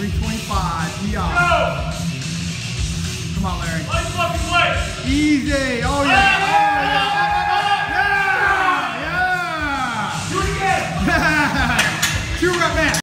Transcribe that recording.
325. We. Go. Come on, Larry. Fucking. Easy. Oh, yeah. Oh, yeah. Yeah. Yeah. Do it again. Two rep.